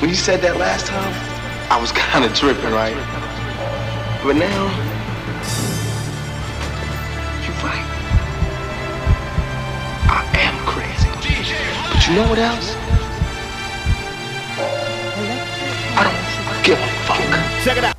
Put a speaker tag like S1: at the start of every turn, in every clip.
S1: when you said that last time, I was kind of tripping, right? But now, you're right. I am crazy. But you know what else? I don't give a fuck.
S2: Check it out.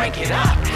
S3: Bitch,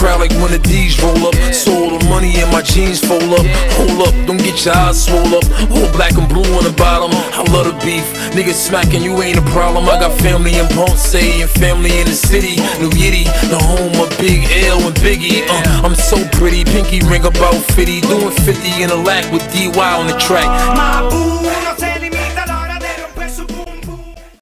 S4: crowd like when the D's roll up. So all the money in my jeans fold up. Hold up, don't get your eyes swole up. All black and blue on the bottom. I love the beef. Niggas smacking, you ain't a problem. I got family in Ponce and family in the city. New Yiddy, the home of Big L and Biggie. Uh, I'm so pretty, pinky ring about 50. Doing 50 in a lack with DY on the track.
S5: My boo